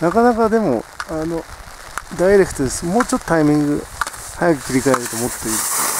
なかなかでもあのダイレクトです。もうちょっとタイミング早く切り替えると思っていい。です